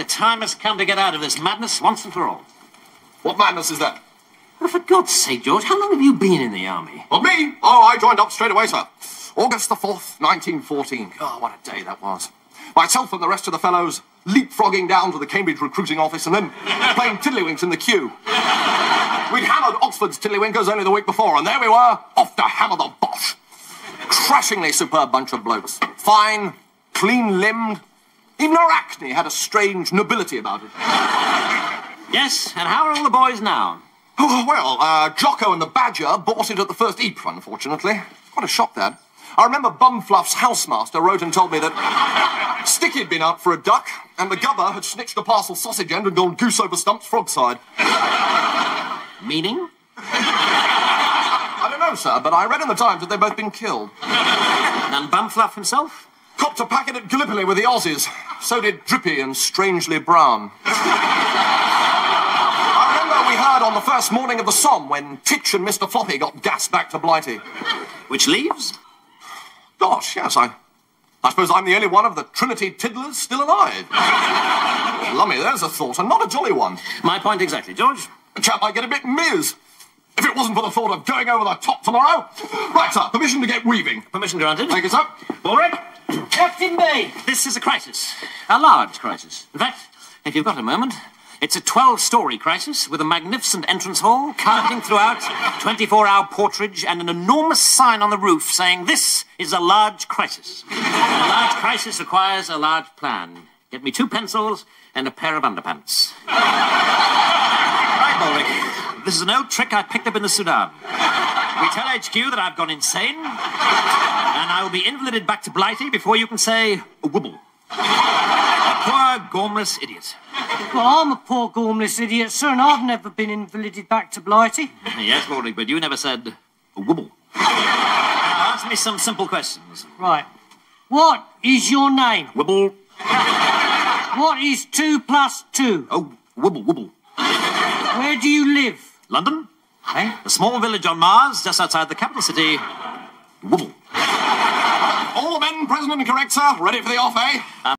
The time has come to get out of this madness once and for all. What madness is that? Well, for God's sake, George, how long have you been in the army? Well, me? Oh, I joined up straight away, sir. August the 4th, 1914. Oh, what a day that was. Myself and the rest of the fellows leapfrogging down to the Cambridge recruiting office and then playing tiddlywinks in the queue. We'd hammered Oxford's tiddlywinkers only the week before, and there we were, off to hammer the Boche. Crashingly superb bunch of blokes. Fine, clean-limbed. Even Arachne had a strange nobility about it. Yes, and how are all the boys now? Oh, well, uh, Jocko and the Badger bought it at the first Ypres, unfortunately. Quite a shock, that. I remember Bumfluff's housemaster wrote and told me that Sticky had been out for a duck, and the gubber had snitched a parcel sausage end and gone goose over stumps frog side. Meaning? I don't know, sir, but I read in the Times that they've both been killed. And Bumfluff himself? Copped a packet at Gallipoli with the Aussies. So did Drippy and Strangely Brown. I remember we heard on the first morning of the Somme when Titch and Mr. Floppy got gassed back to Blighty. Which leaves? Gosh, yes, I. I suppose I'm the only one of the Trinity Tiddlers still alive. Lummy, there's a thought, and not a jolly one. My point exactly, George. A chap might get a bit miz. If it wasn't for the thought of going over the top tomorrow. Right, sir, permission to get weaving. Permission granted. Thank you, sir. Baldrick? Captain Bay. This is a crisis. A large crisis. In fact, if you've got a moment, it's a 12-story crisis with a magnificent entrance hall, carpeting throughout, 24-hour porterage, and an enormous sign on the roof saying, this is a large crisis. A large crisis requires a large plan. Get me two pencils and a pair of underpants. This is an old trick I picked up in the Sudan. We tell HQ that I've gone insane, and I will be invalided back to Blighty before you can say wibble. A poor, gormless idiot. Well, I'm a poor gormless idiot, sir, and I've never been invalided back to Blighty. Yes, Baldrick, but you never said wibble. Now, ask me some simple questions. Right. What is your name? Wibble. What is two plus two? Oh, wibble, wibble. Where do you live? London? A small village on Mars, just outside the capital city. Wibble. All the men present and correct, sir. Ready for the off, eh?